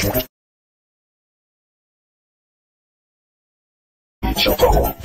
Shut up.